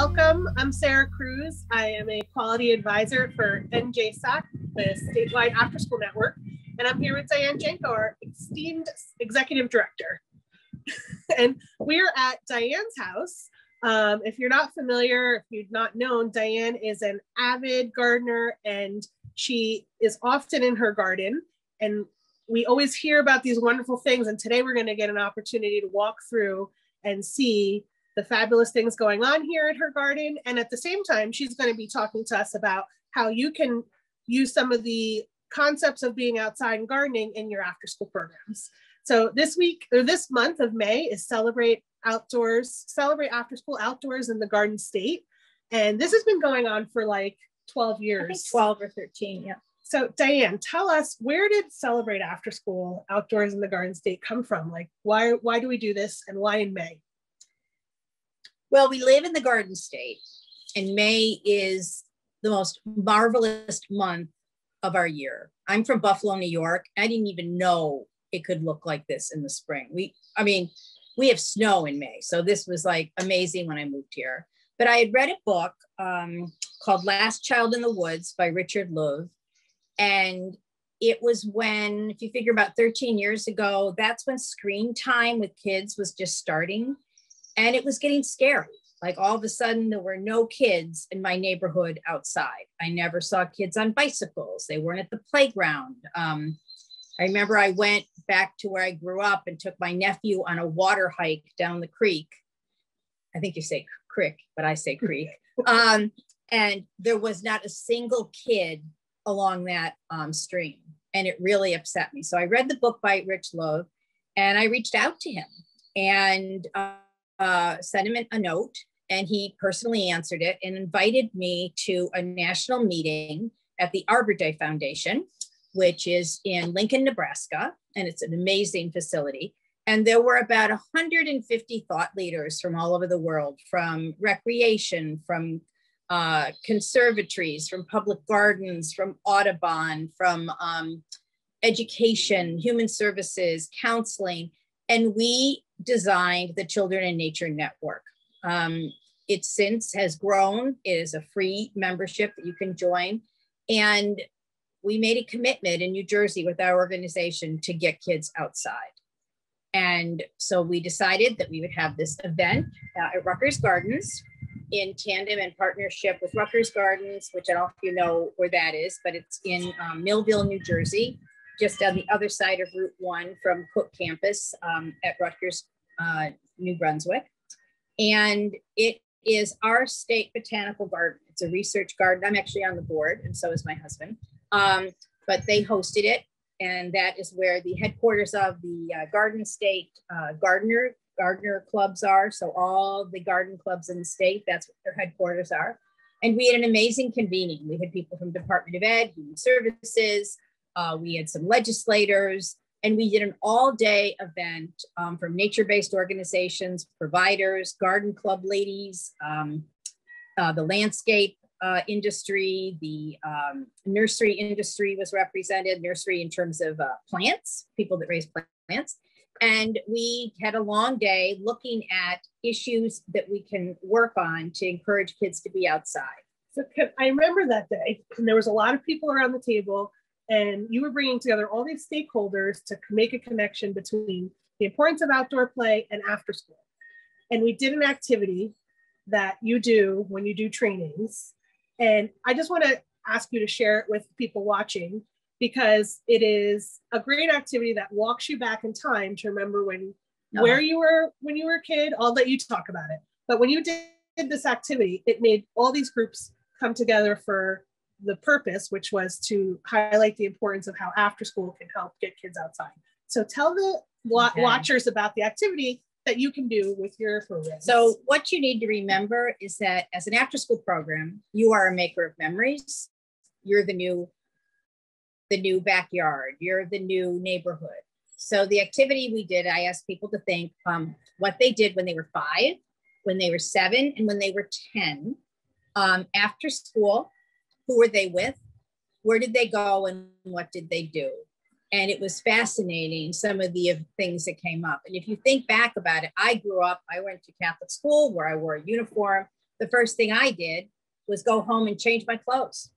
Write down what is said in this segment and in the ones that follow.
welcome. I'm Sarah Cruz. I am a quality advisor for NJSACC, the statewide after school network, and I'm here with Diane Genco, our esteemed executive director. and we're at Diane's house. Um, if you're not familiar, if you've not known, Diane is an avid gardener and she is often in her garden. And we always hear about these wonderful things. And today we're going to get an opportunity to walk through and see the fabulous things going on here at her garden. And at the same time, she's going to be talking to us about how you can use some of the concepts of being outside and gardening in your after school programs. So this week or this month of May is celebrate outdoors, celebrate after school outdoors in the Garden State. And this has been going on for like 12 years. 12 or 13, yeah. So Diane, tell us where did celebrate after school outdoors in the Garden State come from? Like why why do we do this and why in May? Well, we live in the Garden State, and May is the most marvelous month of our year. I'm from Buffalo, New York. I didn't even know it could look like this in the spring. We, I mean, we have snow in May. So this was like amazing when I moved here. But I had read a book um, called Last Child in the Woods by Richard Louv. And it was when, if you figure about 13 years ago, that's when screen time with kids was just starting and it was getting scary. Like all of a sudden, there were no kids in my neighborhood outside. I never saw kids on bicycles. They weren't at the playground. Um, I remember I went back to where I grew up and took my nephew on a water hike down the creek. I think you say creek, but I say creek. Um, and there was not a single kid along that um, stream. And it really upset me. So I read the book by Rich Louv and I reached out to him. And uh, uh, sent him a note and he personally answered it and invited me to a national meeting at the Arbor Day Foundation, which is in Lincoln, Nebraska, and it's an amazing facility. And there were about 150 thought leaders from all over the world, from recreation, from uh, conservatories, from public gardens, from Audubon, from um, education, human services, counseling. And we designed the Children in Nature Network. Um, it since has grown. It is a free membership that you can join. And we made a commitment in New Jersey with our organization to get kids outside. And so we decided that we would have this event uh, at Rutgers Gardens in tandem and partnership with Rutgers Gardens, which I don't know if you know where that is, but it's in um, Millville, New Jersey just on the other side of Route 1 from Cook Campus um, at Rutgers, uh, New Brunswick. And it is our state botanical garden. It's a research garden. I'm actually on the board, and so is my husband. Um, but they hosted it, and that is where the headquarters of the uh, Garden State uh, Gardener gardener clubs are. So all the garden clubs in the state, that's what their headquarters are. And we had an amazing convening. We had people from Department of Ed, Human Services, uh, we had some legislators, and we did an all day event um, from nature based organizations, providers, garden club ladies, um, uh, the landscape uh, industry, the um, nursery industry was represented, nursery in terms of uh, plants, people that raise plants. And we had a long day looking at issues that we can work on to encourage kids to be outside. So I remember that day, and there was a lot of people around the table and you were bringing together all these stakeholders to make a connection between the importance of outdoor play and after school. And we did an activity that you do when you do trainings. And I just want to ask you to share it with people watching because it is a great activity that walks you back in time to remember when uh-huh. where you were when you were a kid. I'll let you talk about it. But when you did this activity, it made all these groups come together for the purpose, which was to highlight the importance of how after school can help get kids outside. So tell the okay. watchers about the activity that you can do with your program. So what you need to remember is that as an after school program, you are a maker of memories. You're the new the new backyard. You're the new neighborhood. So the activity we did, I asked people to think um, what they did when they were five, when they were seven, and when they were 10 um, after school who were they with? Where did they go and what did they do? And it was fascinating, some of the things that came up. And if you think back about it, I grew up, I went to Catholic school where I wore a uniform. the first thing I did was go home and change my clothes,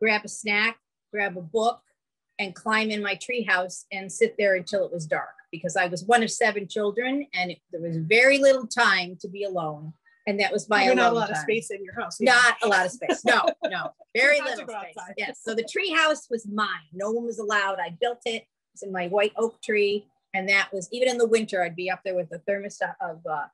grab a snack, grab a book, and climb in my treehouse and sit there until it was dark because I was one of seven children and it, there was very little time to be alone. And that was my You're not a lot time. of space in your house. Not a lot of space. No, no, very You had to little space. outside. Yes. So the tree house was mine. No one was allowed. I built it. It's in my white oak tree. And that was even in the winter, I'd be up there with a thermostat of uh,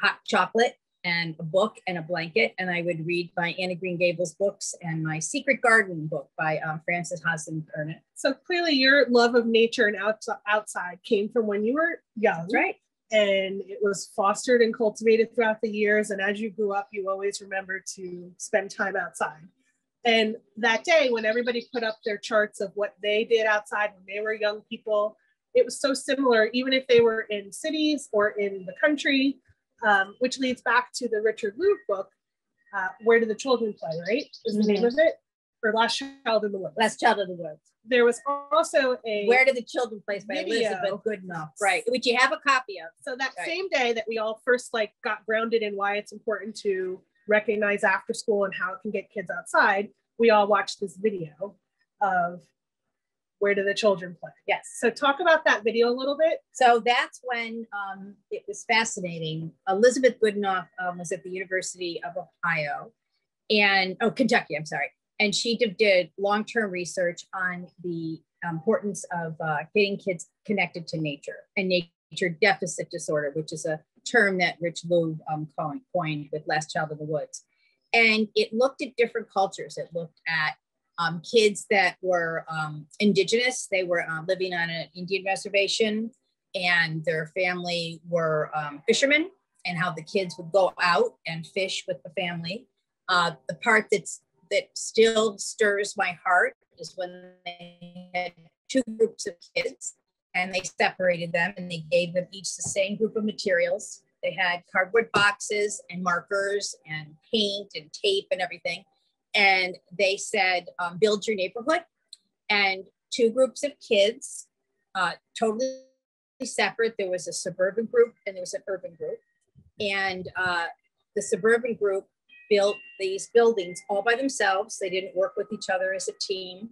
hot chocolate and a book and a blanket. And I would read my Anne of Green Gables books and my Secret Garden book by um, Frances Hodgson Burnett. So clearly, your love of nature and outs- outside came from when you were young. That's right. And it was fostered and cultivated throughout the years. And as you grew up, you always remember to spend time outside. And that day, when everybody put up their charts of what they did outside when they were young people, it was so similar, even if they were in cities or in the country, um, which leads back to the Richard Louv book, uh, Where Do the Children Play, right? Is the name of it? Or Last Child in the Woods. Last Child of the Woods. There was also a Where Do the Children Play by Video. Elizabeth Goodenough. Right. Which you have a copy of. so that Right. same day that we all first like got grounded in why it's important to recognize after school and how it can get kids outside we all watched this video of where do the children play Yes. so talk about that video a little bit So that's when um, it was fascinating. Elizabeth Goodenough um, was at the University of Ohio and, oh, Kentucky, I'm sorry. And she did, did long term research on the importance of uh, getting kids connected to nature and nature deficit disorder, which is a term that Rich Louv um, coined, coined with Last Child of the Woods. And it looked at different cultures. It looked at um, kids that were um, indigenous, they were uh, living on an Indian reservation and their family were um, fishermen and how the kids would go out and fish with the family. Uh, the part that's that still stirs my heart is when they had two groups of kids and they separated them and they gave them each the same group of materials. They had cardboard boxes and markers and paint and tape and everything. And they said, um, build your neighborhood. And two groups of kids, uh, totally separate. There was a suburban group and there was an urban group. And uh, the suburban group built these buildings all by themselves. They didn't work with each other as a team.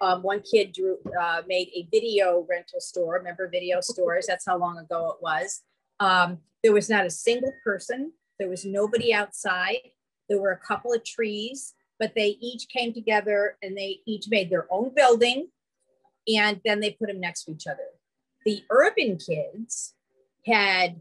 Um, one kid drew, uh, made a video rental store. Remember video stores? That's how long ago it was. Um, there was not a single person. There was nobody outside. There were a couple of trees, but they each came together and they each made their own building and then they put them next to each other. The urban kids had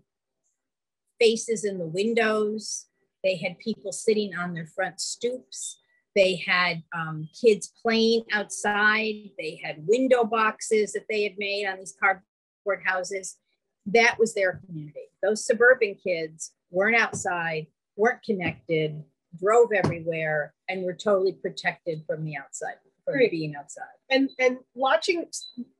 faces in the windows. They had people sitting on their front stoops. They had um, kids playing outside. They had window boxes that they had made on these cardboard houses. That was their community. Those suburban kids weren't outside, weren't connected, drove everywhere, and were totally protected from the outside, from Right. being outside. and and watching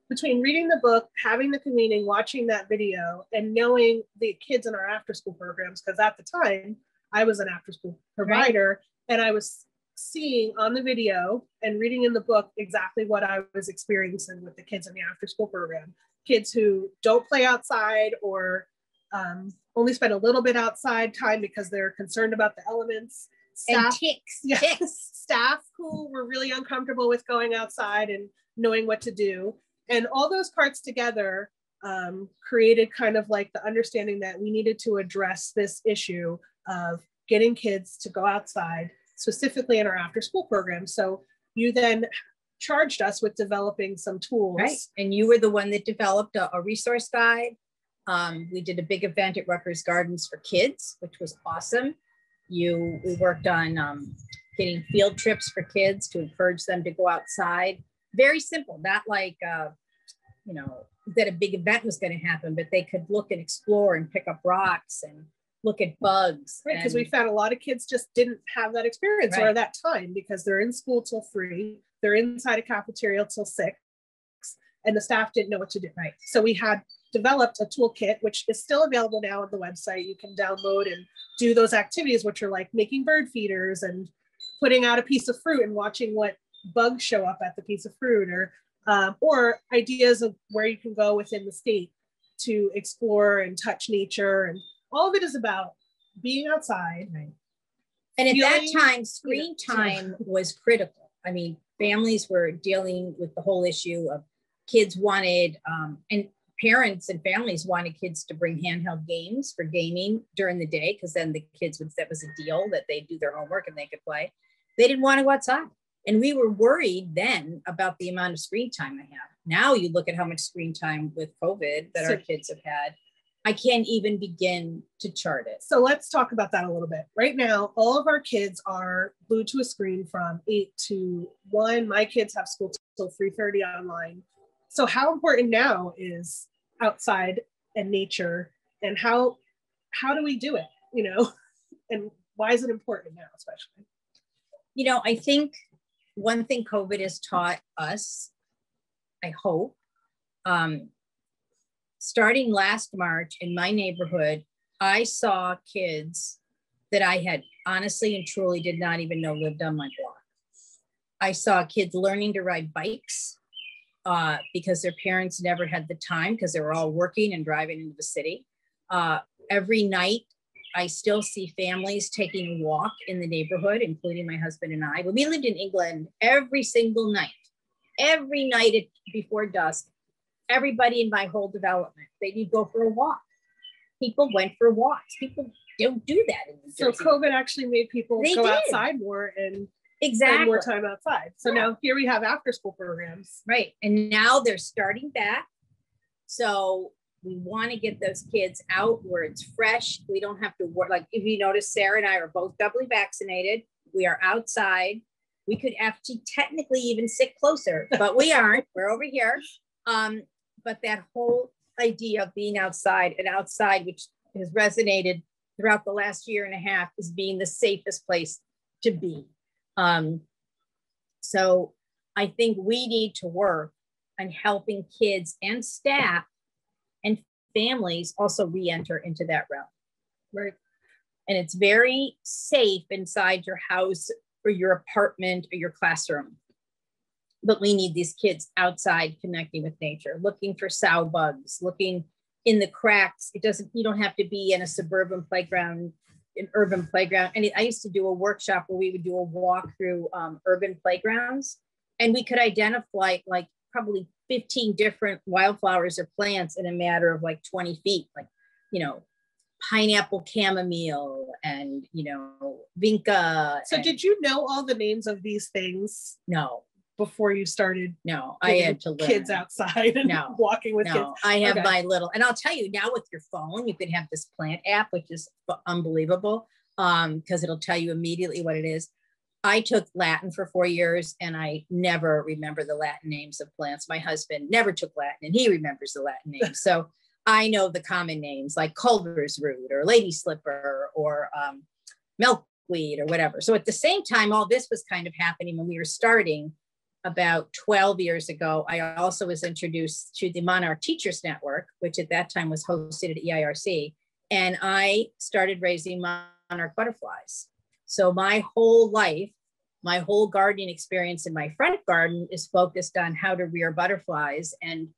between reading the book having the convening watching that video and knowing the kids in our after school programs because at the time i was an after school provider and i was seeing on the video and reading in the book exactly what i was experiencing with the kids in the after school program kids who don't play outside or um, only spend a little bit outside time because they're concerned about the elements And staff ticks, yeah, ticks. staff who were really uncomfortable with going outside and knowing what to do. And all those parts together um, created kind of like the understanding that we needed to address this issue of getting kids to go outside, specifically in our after school program. So you then charged us with developing some tools. Right. And you were the one that developed a, a resource guide. Um, we did a big event at Rutgers Gardens for kids, which was awesome. You we worked on um, getting field trips for kids to encourage them to go outside. Very simple, not like uh, you know that a big event was going to happen, but they could look and explore and pick up rocks and look at bugs. Right, because we found a lot of kids just didn't have that experience or that time because they're in school till three, they're inside a cafeteria till six, and the staff didn't know what to do. Right. So we had developed a toolkit, which is still available now on the website. You can download and do those activities, which are like making bird feeders and putting out a piece of fruit and watching what bugs show up at the piece of fruit, or um, or ideas of where you can go within the state to explore and touch nature. And all of it is about being outside, Right. And at that time, screen Yeah. time was critical. I mean, families were dealing with the whole issue of kids wanted, um, and parents and families wanted kids to bring handheld games for gaming during the day because then the kids would, that was a deal that they'd do their homework and they could play. They didn't want to go outside. And we were worried then about the amount of screen time I have. Now you look at how much screen time with COVID that our kids have had. I can't even begin to chart it. So let's talk about that a little bit. Right now, all of our kids are glued to a screen from eight to one. My kids have school till 3:30 online. So how important now is outside and nature and how how do we do it? You know, and why is it important now, especially? you know, I think one thing COVID has taught us, I hope, um, starting last March in my neighborhood, I saw kids that I had honestly and truly did not even know lived on my block. I saw kids learning to ride bikes uh, because their parents never had the time because they were all working and driving into the city. Uh, every night, I still see families taking a walk in the neighborhood, including my husband and I. When we lived in England, every single night, every night at, before dusk, everybody in my whole development, they'd go for a walk. People went for walks. People don't do that So COVID actually made people They go did. outside more and spend exactly. more time outside. So Yeah. now here we have after school programs. Right. And now they're starting back. So we want to get those kids out where it's fresh. We don't have to work. Like if you notice, Sarah and I are both doubly vaccinated. We are outside. We could actually technically even sit closer, but we aren't. We're over here. Um, but that whole idea of being outside and outside, which has resonated throughout the last year and a half, is being the safest place to be. Um, so I think we need to work on helping kids and staff and families also re-enter into that realm. Right. And it's very safe inside your house or your apartment or your classroom. But we need these kids outside connecting with nature, looking for sow bugs, looking in the cracks. It doesn't, you don't have to be in a suburban playground, an urban playground. And I used to do a workshop where we would do a walk through um, urban playgrounds and we could identify like probably 15 different wildflowers or plants in a matter of like 20 feet, like, you know, pineapple chamomile and, you know, vinca. So and- did you know all the names of these things no, before you started no, I had to learn. kids outside and No, walking with kids? I have Okay. my little, and I'll tell you now with your phone, you can have this plant app, which is unbelievable um, because it'll tell you immediately what it is. I took Latin for four years and I never remember the Latin names of plants. My husband never took Latin and he remembers the Latin names. So I know the common names like Culver's root or lady slipper or um, milkweed or whatever. So at the same time, all this was kind of happening when we were starting about 12 years ago, I also was introduced to the Monarch Teachers Network, which at that time was hosted at EIRC. And I started raising monarch butterflies. So my whole life, my whole gardening experience in my front garden is focused on how to rear butterflies. And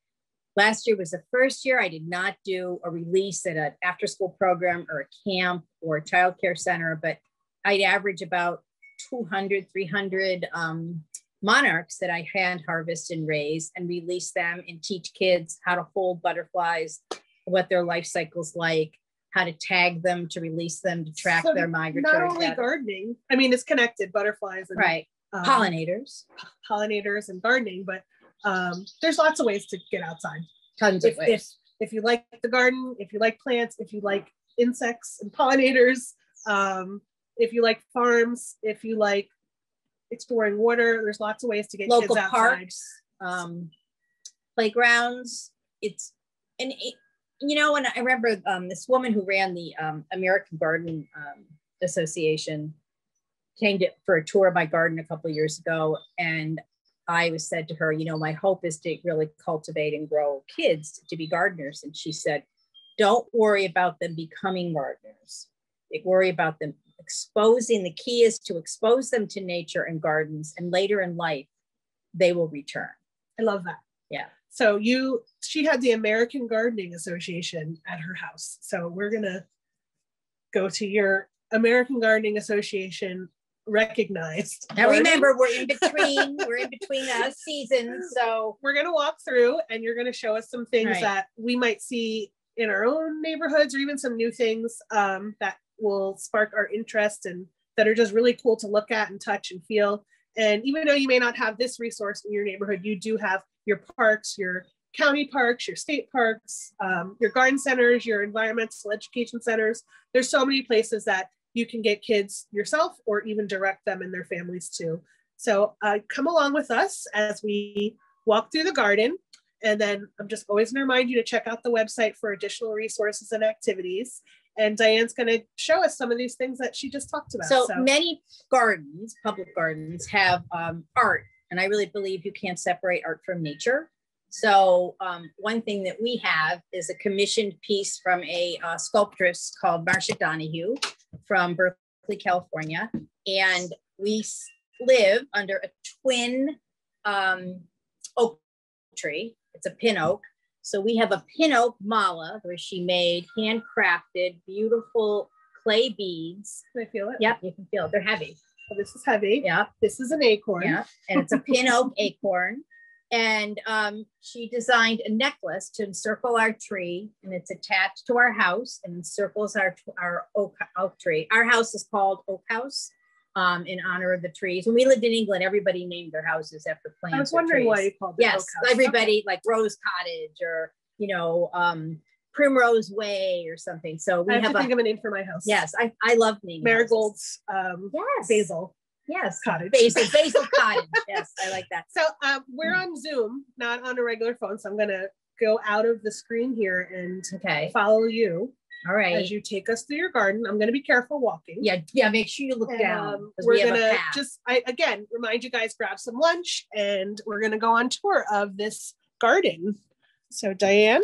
last year was the first year I did not do a release at an after school program or a camp or a childcare center, but I'd average about 200, 300 um, monarchs that I hand harvest and raise and release them and teach kids how to hold butterflies, what their life cycle's like, how to tag them, to release them, to track So their migratory Not only pattern. gardening, I mean, it's connected butterflies and right, um, pollinators, pollinators and gardening, but um, there's lots of ways to get outside. tons If, of if, ways. if you like the garden, if you like plants, if you like insects and pollinators, um, if you like farms, if you like exploring water, there's lots of ways to get Local kids outside. parks, um, playgrounds. It's and it, you know, and I remember um, this woman who ran the um, American Garden um, Association came to, for a tour of my garden a couple of years ago, and I was said to her, you know, my hope is to really cultivate and grow kids to be gardeners, and she said, don't worry about them becoming gardeners. Worry about them exposing. The key is to expose them to nature and gardens, and later in life, they will return. I love that. Yeah. So you, she had the American Gardening Association at her house. So we're gonna go to your American Gardening Association recognized. Now remember, we're in between, we're in between uh, seasons, so we're gonna walk through and you're gonna show us some things Right. that we might see in our own neighborhoods or even some new things um, that will spark our interest and that are just really cool to look at and touch and feel. And even though you may not have this resource in your neighborhood, you do have your parks, your county parks, your state parks, um, your garden centers, your environmental education centers. There's so many places that you can get kids yourself or even direct them and their families to. So uh, come along with us as we walk through the garden. And then I'm just always going to remind you to check out the website for additional resources and activities. And Diane's going to show us some of these things that she just talked about. so many gardens, public gardens have um, art, and I really believe you can't separate art from nature. So um, one thing that we have is a commissioned piece from a uh, sculptress called Marcia Donahue from Berkeley, California, and we s- live under a twin um, oak tree. It's a pin oak. So we have a pin oak mala where she made handcrafted, beautiful clay beads. Can I feel it? Yep, you can feel it. They're heavy. Oh, this is heavy. Yeah, This is an acorn. yeah. And it's a pin oak acorn. And um, she designed a necklace to encircle our tree, and it's attached to our house and encircles our our oak, oak tree. Our house is called Oak House um, in honor of the trees. When we lived in England, everybody named their houses after plants. I was wondering why you called it Yes, everybody like Rose Cottage or you know um, Primrose Way or something. So we I have, have, to a think of a name for my house. yes. I I love naming. Marigold's um, Yes, basil Yes, cottage. basil basil cottage. Yes, I like that. So um, we're on Zoom, not on a regular phone. So I'm gonna go out of the screen here and Okay. follow you All right. as you take us through your garden. I'm gonna be careful walking. yeah, yeah. Make sure you look down. um, 'cause we're we gonna just I, again remind you guys grab some lunch and we're gonna go on tour of this garden. So Diane,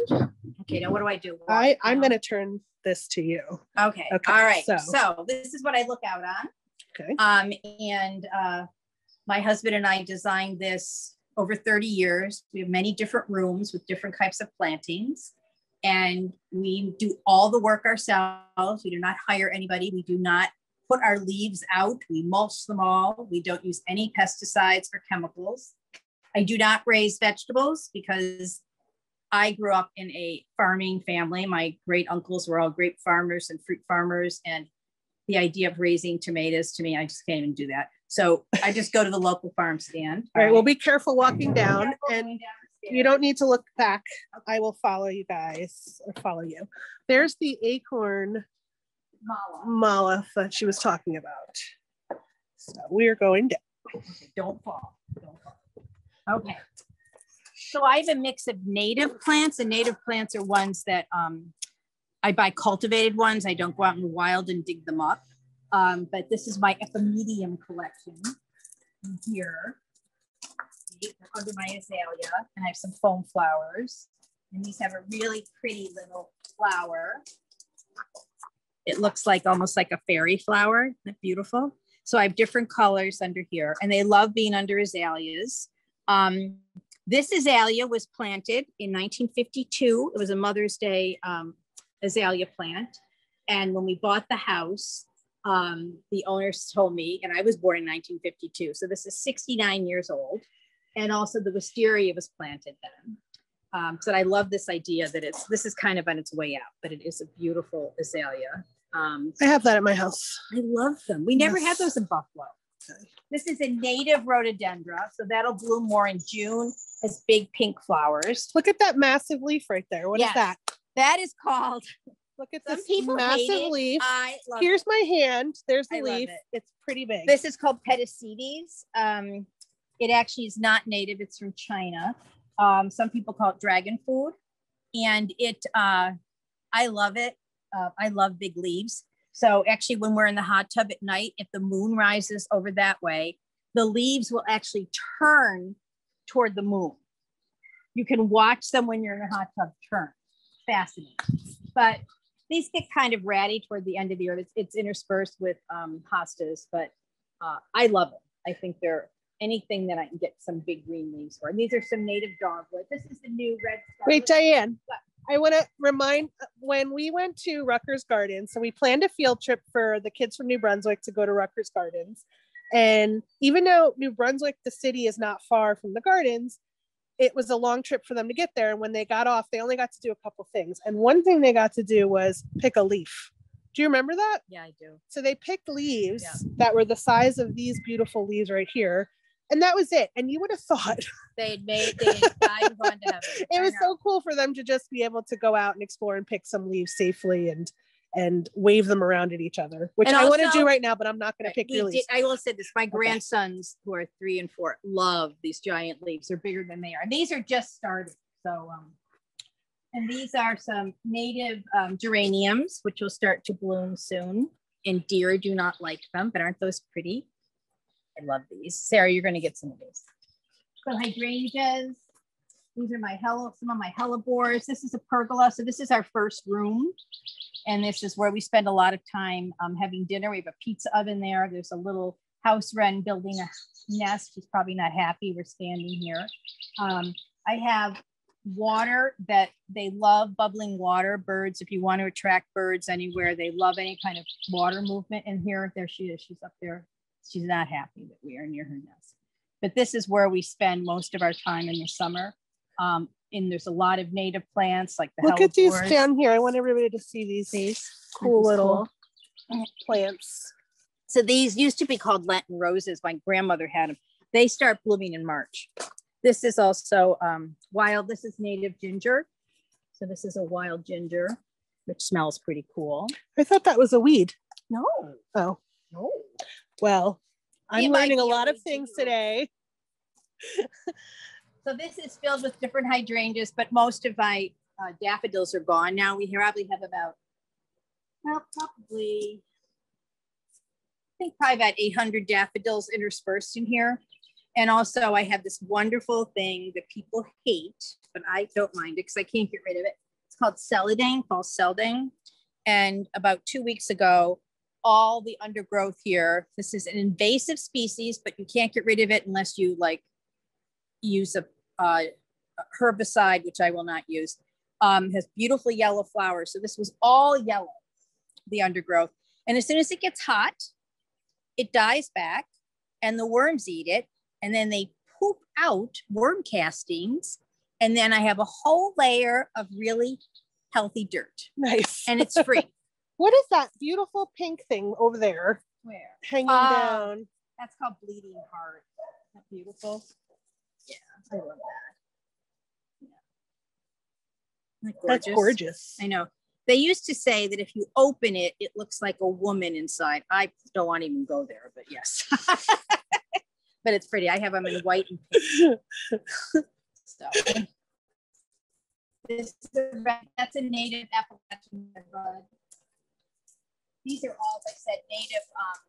okay. Now what do I do? Walk I I'm down? gonna turn this to you. Okay. Okay, All right. so- So. this is what I look out on. Okay. Um, and uh, my husband and I designed this over 30 years. We have many different rooms with different types of plantings. And we do all the work ourselves. We do not hire anybody. We do not put our leaves out. We mulch them all. We don't use any pesticides or chemicals. I do not raise vegetables because I grew up in a farming family. My great uncles were all grape farmers and fruit farmers. And the idea of raising tomatoes to me, I just can't even do that. So I just go to the local farm stand. All right, well be careful walking down and going down the you don't need to look back. I will follow you guys or follow you. There's the acorn Mala. mala that she was talking about. So we are going down. Don't fall. Don't fall. Okay. So I have a mix of native plants, and native plants are ones that um, I buy cultivated ones. I don't go out in the wild and dig them up. Um, but this is my epimedium collection here Under my azalea, and I have some foam flowers. And these have a really pretty little flower. It looks like almost like a fairy flower. Isn't beautiful? So I have different colors under here, and they love being under azaleas. Um, this azalea was planted in 1952. It was a Mother's Day um, azalea plant. And when we bought the house, um, the owners told me, and I was born in 1952. So this is 69 years old. And also the wisteria was planted then. Um, so I love this idea that it's, this is kind of on its way out, but it is a beautiful azalea. Um, I have that at my house. I love them. We never had those in Buffalo. This is a native rhododendron, so that'll bloom more in June. Has big pink flowers. Look at that massive leaf right there. What is Yes. that? That is called. Look at Some this people massive leaf. I love. Here's my hand. There's the I leaf. it. It's pretty big. This is called Petasites. Um, it actually is not native. It's from China. Um, some people call it dragon food, and it. Uh, I love it. Uh, I love big leaves. So actually, when we're in the hot tub at night, if the moon rises over that way, the leaves will actually turn toward the moon. You can watch them when you're in the hot tub turn. Fascinating. But these get kind of ratty toward the end of the year. It's, it's interspersed with um, hostas, but uh, I love them. I think they're anything that I can get some big green leaves for. And these are some native dogwood. This is the new red. Wait. Diane. What? I want to remind when we went to Rutgers Gardens, so we planned a field trip for the kids from New Brunswick to go to Rutgers Gardens. And even though New Brunswick, the city, is not far from the gardens, it was a long trip for them to get there. And when they got off, they only got to do a couple things. And one thing they got to do was pick a leaf. Do you remember that? Yeah, I do. So they picked leaves yeah. that were the size of these beautiful leaves right here. And that was it. And you would have thought they had made they had gone to heaven. It was so cool for them to just be able to go out and explore and pick some leaves safely and and wave them around at each other, which and I want to do right now, but I'm not going to pick your leaves. I will say this: my okay. grandsons, who are three and four, love these giant leaves. They're bigger than they are. And These are just started, so um, and these are some native um, geraniums, which will start to bloom soon. And deer do not like them, but aren't those pretty? I love these. Sarah, you're going to get some of these. So hydrangeas. These are my hello, some of my hellebores. This is a pergola. So this is our first room. And this is where we spend a lot of time um, having dinner. We have a pizza oven there. There's a little house wren building a nest. She's probably not happy we're standing here. Um, I have water that they love bubbling water birds if you want to attract birds anywhere they love any kind of water movement and here there she is she's up there she's not happy that we are near her nest but this is where we spend most of our time in the summer um, and there's a lot of native plants like the look at these down here i want everybody to see these these cool little cool. plants so these used to be called lenten roses my grandmother had them they start blooming in march this is also um, wild. This is native ginger. So this is a wild ginger, which smells pretty cool. I thought that was a weed. No. Oh. No. Well, I'm it learning a lot of things today. so this is filled with different hydrangeas, but most of my uh, daffodils are gone. Now we probably have about, well, probably, I think probably about 800 daffodils interspersed in here. And also I have this wonderful thing that people hate, but I don't mind it because I can't get rid of it. It's called celandine, false celandine. And about two weeks ago, all the undergrowth here, this is an invasive species, but you can't get rid of it unless you like use a uh, herbicide, which I will not use, um, has beautiful yellow flowers. So this was all yellow, the undergrowth. And as soon as it gets hot, it dies back and the worms eat it and then they poop out worm castings. And then I have a whole layer of really healthy dirt. Nice. And it's free. what is that beautiful pink thing over there? Where? Hanging uh, down. That's called bleeding heart. Isn't that beautiful? Yeah, I love that. Yeah. That's gorgeous. I know. They used to say that if you open it, it looks like a woman inside. I don't want to even go there, but yes. but it's pretty. I have them in white and pink. so this is a that's a native Appalachian bud. These are all, like I said, native. Um,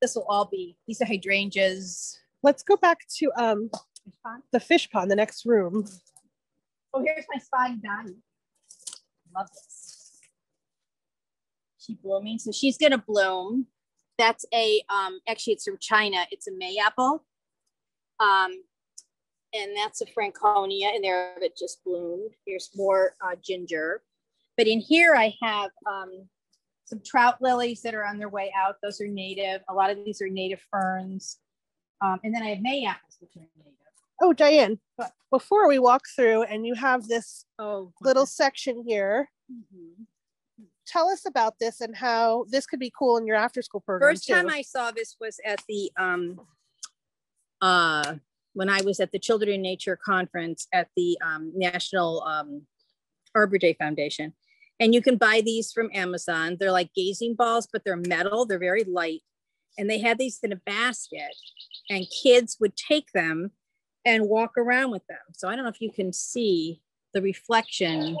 this will all be, these are hydrangeas. Let's go back to um, fish the fish pond, the next room. Oh, here's my spotty Dottie. Love this. She blooming. So she's going to bloom. That's a, um, actually it's from China. It's a mayapple. Um, and that's a Franconia and there it just bloomed. Here's more uh, ginger. But in here I have um, some trout lilies that are on their way out. Those are native. A lot of these are native ferns. Um, and then I have mayapples, which are native. Oh, Diane, before we walk through and you have this oh, little section here, mm -hmm tell us about this and how this could be cool in your after school program. First too. time I saw this was at the um uh when I was at the Children in Nature conference at the um, National um, Arbor Day Foundation. And you can buy these from Amazon. They're like gazing balls, but they're metal. They're very light. And they had these in a basket, and kids would take them and walk around with them. So I don't know if you can see the reflection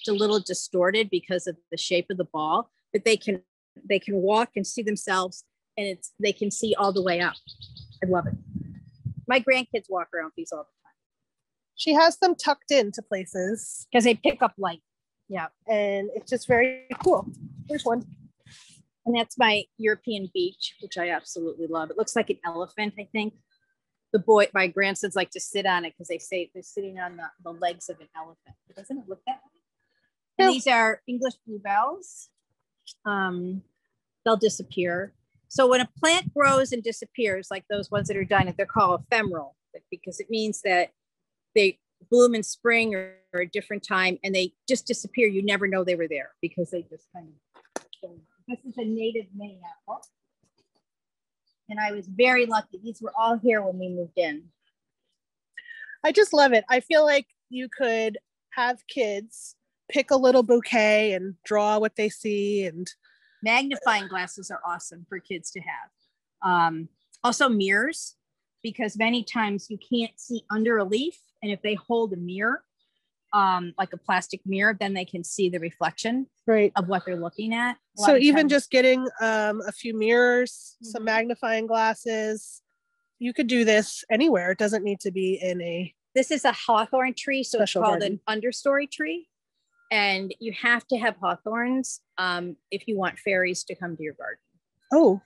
It's a little distorted because of the shape of the ball, but they can they can walk and see themselves and it's they can see all the way up. I love it. My grandkids walk around these all the time. She has them tucked into places because they pick up light. Yeah, and it's just very cool. Here's one. And that's my European beech, which I absolutely love. It looks like an elephant, I think. The boy, my grandsons like to sit on it because they say they're sitting on the, the legs of an elephant. But doesn't it look that way? And these are English bluebells. Um, they'll disappear. So when a plant grows and disappears, like those ones that are dying, they're called ephemeral because it means that they bloom in spring or, or, a different time and they just disappear. You never know they were there because they just kind of. This is a native May apple. And I was very lucky. These were all here when we moved in. I just love it. I feel like you could have kids pick a little bouquet and draw what they see and magnifying glasses are awesome for kids to have um, also mirrors because many times you can't see under a leaf and if they hold a mirror um, like a plastic mirror then they can see the reflection right of what they're looking at so even times. just getting um, a few mirrors mm-hmm. some magnifying glasses you could do this anywhere it doesn't need to be in a this is a hawthorn tree so it's called garden. an understory tree and you have to have hawthorns um, if you want fairies to come to your garden. Oh,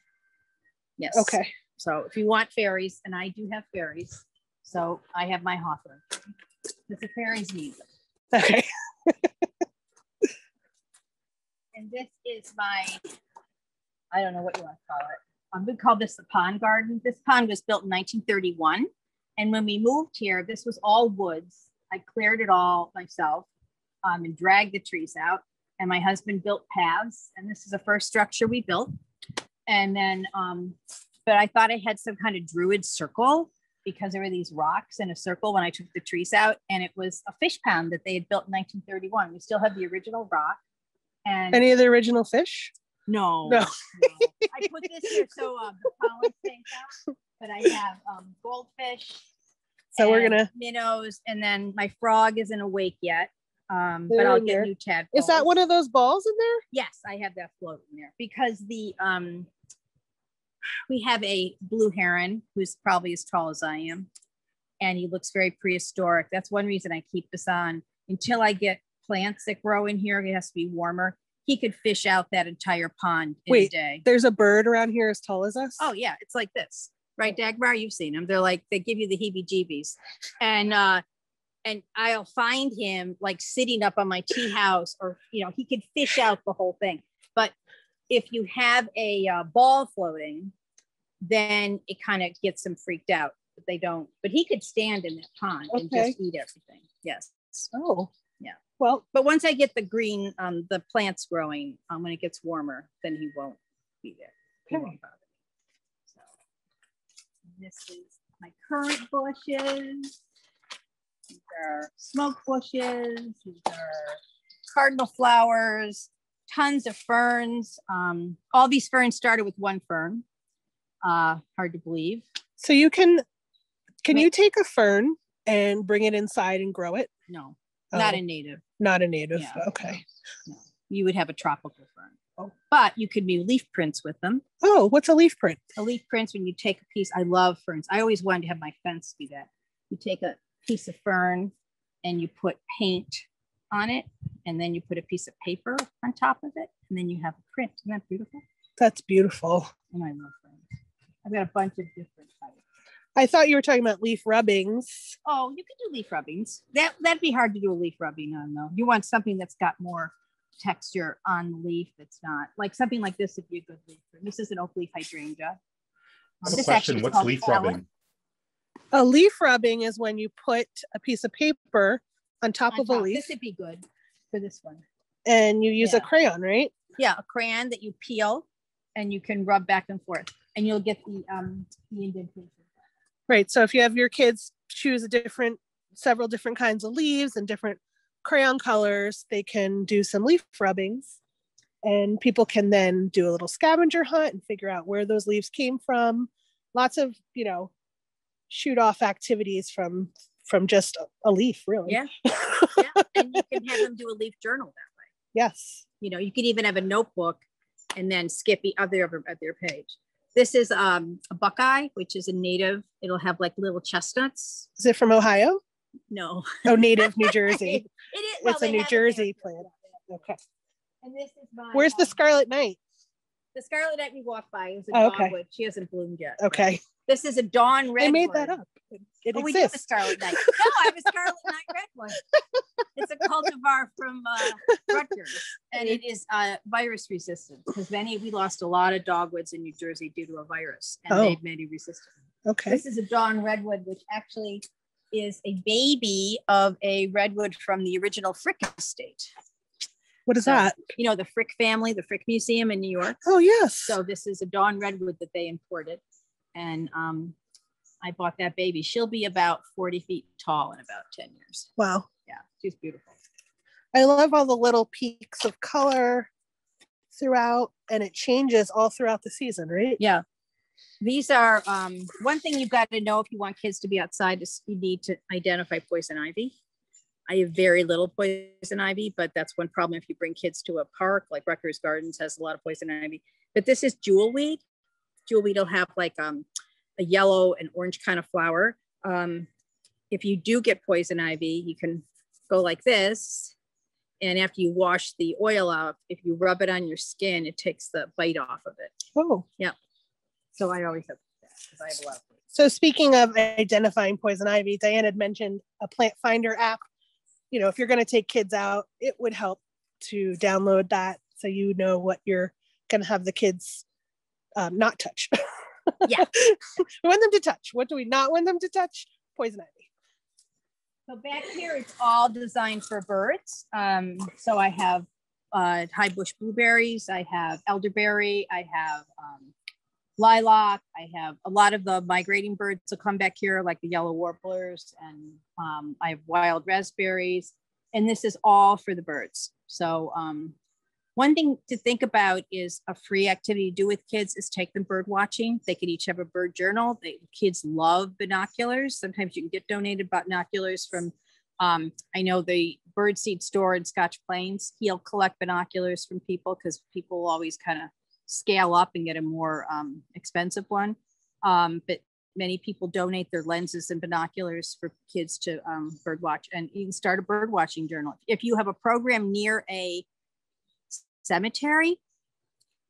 yes. Okay. So if you want fairies, and I do have fairies, so I have my hawthorn. Because the fairy's need them. Okay. and this is my, I don't know what you want to call it. I'm going to call this the pond garden. This pond was built in 1931. And when we moved here, this was all woods. I cleared it all myself um, and dragged the trees out. And my husband built paths, and this is the first structure we built. And then, um, but I thought I had some kind of druid circle because there were these rocks in a circle when I took the trees out, and it was a fish pond that they had built in 1931. We still have the original rock. And any of the original fish? No, no. no. I put this here so um, the pollen stays out. But I have um, goldfish. So we're gonna minnows, and then my frog isn't awake yet. Um, but I'll get there. new tadpoles. Is that one of those balls in there? Yes, I have that floating there because the um, we have a blue heron who's probably as tall as I am, and he looks very prehistoric. That's one reason I keep this on until I get plants that grow in here. It has to be warmer. He could fish out that entire pond in Wait, a day. There's a bird around here as tall as us. Oh yeah, it's like this, right, Dagmar? You've seen them. They're like they give you the heebie-jeebies, and uh, and I'll find him like sitting up on my tea house, or you know, he could fish out the whole thing. If you have a uh, ball floating, then it kind of gets them freaked out. But they don't. But he could stand in that pond okay. and just eat everything. Yes. Oh. Yeah. Well, but once I get the green, um, the plants growing, um, when it gets warmer, then he won't be there. He okay. won't bother So this is my currant bushes. These are smoke bushes. These are cardinal flowers, tons of ferns. Um, all these ferns started with one fern. Uh, hard to believe. So you can, can you take a fern and bring it inside and grow it? No, oh. not a native. Not a native. Yeah, okay. No, no. You would have a tropical fern. Oh. But you could do leaf prints with them. Oh, what's a leaf print? A leaf print when you take a piece. I love ferns. I always wanted to have my fence be that. You take a piece of fern and you put paint on it and then you put a piece of paper on top of it and then you have a print. Isn't that beautiful? That's beautiful. And I love ferns. I've got a bunch of different types. I thought you were talking about leaf rubbings. Oh, you could do leaf rubbings. That that'd be hard to do a leaf rubbing on though. You want something that's got more texture on the leaf that's not like something like this would be a good leaf. This is an oak leaf hydrangea. Um, a question. What's leaf rubbing? A leaf rubbing is when you put a piece of paper on top on of top. a leaf. This would be good for this one. And you use yeah. a crayon, right? Yeah, a crayon that you peel and you can rub back and forth and you'll get the um the indentation. Right. So if you have your kids choose a different several different kinds of leaves and different crayon colors, they can do some leaf rubbings and people can then do a little scavenger hunt and figure out where those leaves came from. Lots of, you know, shoot off activities from from just a leaf really. Yeah. Yeah and you can have them do a leaf journal that way. Yes. You know you could even have a notebook and then skip the other at their page. This is um, a buckeye which is a native it'll have like little chestnuts. Is it from ohio? No. Oh native new jersey. It is well, it's a new jersey plant. Okay. And this is my where's the um, scarlet knight the scarlet knight we walked by is a oh, okay. dogwood. She hasn't bloomed yet. Okay This is a dawn redwood. I made that up. It, it Oh, we do have a scarlet knight. No, I have a scarlet knight redwood. It's a cultivar from uh, Rutgers, and it is uh, virus resistant because many we lost a lot of dogwoods in New Jersey due to a virus, and Oh. they've made it resistant. Okay. This is a dawn redwood, which actually is a baby of a redwood from the original Frick estate. What is So- that? You know the Frick family, the Frick Museum in New York. Oh yes. So this is a dawn redwood that they imported, and um, I bought that baby. She'll be about forty feet tall in about ten years. wow. Yeah, she's beautiful. I love all the little peaks of color throughout, and it changes all throughout the season, right? Yeah. These are um, one thing you've got to know if you want kids to be outside is you need to identify poison ivy. I have very little poison ivy, but that's one problem if you bring kids to a park like Rutgers Gardens has a lot of poison ivy. But this is jewelweed. Jewelweed will have like um, a yellow and orange kind of flower. Um, if you do get poison ivy, you can go like this. And after you wash the oil out, if you rub it on your skin, it takes the bite off of it. Oh. Yeah. So I always have that because I have a lot of poison. So speaking of identifying poison ivy, Diane had mentioned a plant finder app. You know, if you're going to take kids out, it would help to download that so you know what you're going to have the kids um, not touch. Yeah. we want them to touch. What do we not want them to touch? Poison ivy. So back here, it's all designed for birds. Um, so I have uh, high bush blueberries, I have elderberry, I have um, lilac, I have a lot of the migrating birds that come back here, like the yellow warblers, and um, I have wild raspberries. And this is all for the birds. So um, one thing to think about is a free activity to do with kids is take them bird watching. They could each have a bird journal. They, kids love binoculars. Sometimes you can get donated binoculars from, um, I know the bird seed store in Scotch Plains. He'll collect binoculars from people because people always kind of scale up and get a more um, expensive one. Um, but many people donate their lenses and binoculars for kids to um, bird watch and you can start a bird watching journal. If you have a program near a cemetery,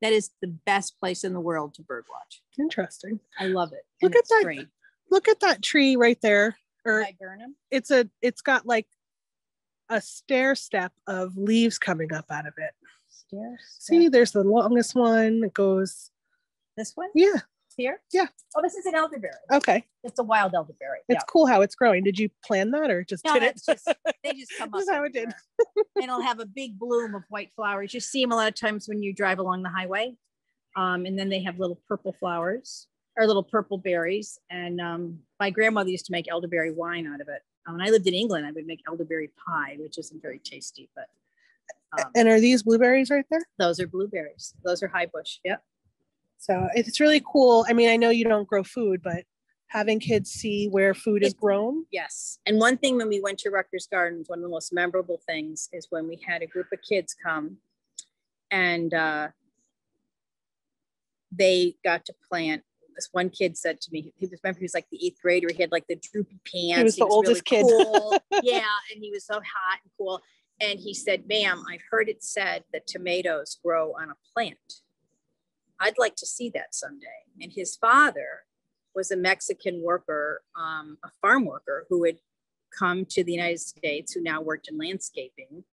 that is the best place in the world to bird watch. Interesting. I love it. Look at that Free. Look at that tree right there. Or Viburnum. it's a it's got like a stair step of leaves coming up out of it. Stairs. See, there's the longest one. It goes, this one yeah, here. Yeah. Oh, this is an elderberry. okay. It's a wild elderberry. It's cool how it's growing. Did you plan that or just No, did it? just they just come up. This is how it did. and it'll have a big bloom of white flowers. You see them a lot of times when you drive along the highway. Um, and then they have little purple flowers or little purple berries. And um, my grandmother used to make elderberry wine out of it. Um, when I lived in England, I would make elderberry pie, which isn't very tasty, but um, And are these blueberries right there? those are blueberries. Those are high bush. Yep. So it's really cool. I mean, I know you don't grow food, but having kids see where food is grown. Yes. And one thing when we went to Rutgers Gardens, one of the most memorable things is when we had a group of kids come and uh, they got to plant. This one kid said to me, he was remember he was like the eighth grader. He had like the droopy pants. He was the oldest kid. Cool. yeah, and he was so hot and cool. And he said, "Ma'am, I've heard it said that tomatoes grow on a plant. I'd like to see that someday." And his father was a Mexican worker, um, a farm worker who had come to the United States, who now worked in landscaping,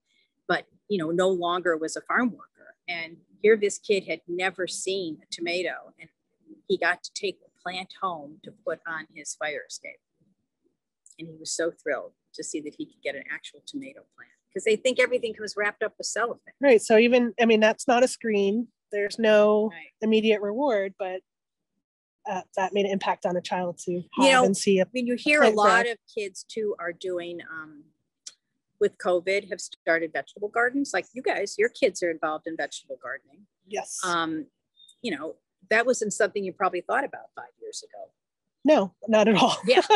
but you know, no longer was a farm worker. And here, this kid had never seen a tomato, and he got to take the plant home to put on his fire escape. And he was so thrilled to see that he could get an actual tomato plant because they think everything comes wrapped up with cellophane. Right. So even, I mean, that's not a screen. There's no Right. immediate reward, but uh, that made an impact on a child to have know, and see a I mean, you hear a Plant lot of kids too are doing um, with COVID have started vegetable gardens. Like you guys, your kids are involved in vegetable gardening. yes. Um, you know, that wasn't something you probably thought about five years ago. no, not at all. Yeah.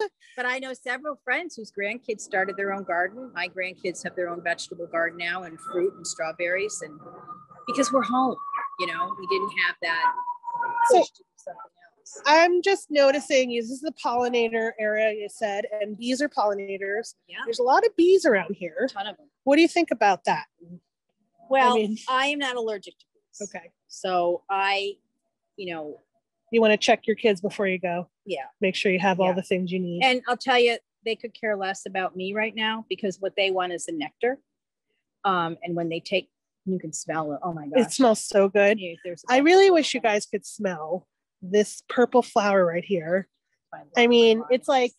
but I know several friends whose grandkids started their own garden. My grandkids have their own vegetable garden now and fruit and strawberries and because we're home, you know, we didn't have that So- push to do something else. I'm just noticing this is the pollinator area you said, and bees are pollinators. Yeah. There's a lot of bees around here. A ton of them. What do you think about that? Well, I, mean- am not allergic to bees. Okay. So I, you know, You want to check your kids before you go. Yeah. Make sure you have all the things you need. And I'll tell you, they could care less about me right now because what they want is the nectar. Um, and when they take, you can smell it. Oh my god it smells so good. Yeah, I really wish you guys could smell this purple flower right here. I I mean, it's like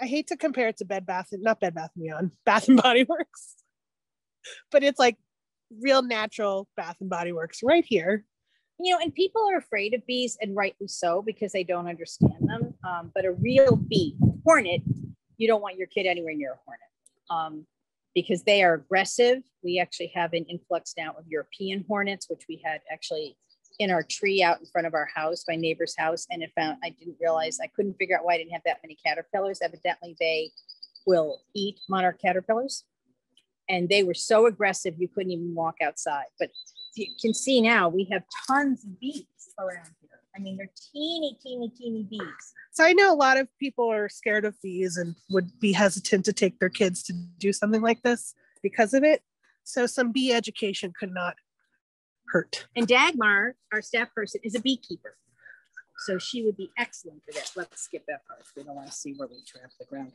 I hate to compare it to Bed Bath and not Bed Bath and Beyond, Bath and Body Works, but it's like real natural Bath and Body Works right here. You know, and people are afraid of bees, and rightly so because they don't understand them. Um, but a real bee, hornet, you don't want your kid anywhere near a hornet um, because they are aggressive. We actually have an influx now of European hornets, which we had actually in our tree out in front of our house, my neighbor's house, and it found I didn't realize I couldn't figure out why I didn't have that many caterpillars. Evidently, they will eat monarch caterpillars, and they were so aggressive you couldn't even walk outside. But you can see now we have tons of bees around here. I mean, they're teeny, teeny, teeny bees. So I know a lot of people are scared of bees and would be hesitant to take their kids to do something like this because of it. So some bee education could not hurt. And Dagmar, our staff person, is a beekeeper. So she would be excellent for that. Let's skip that part. We don't want to see where we trap the ground.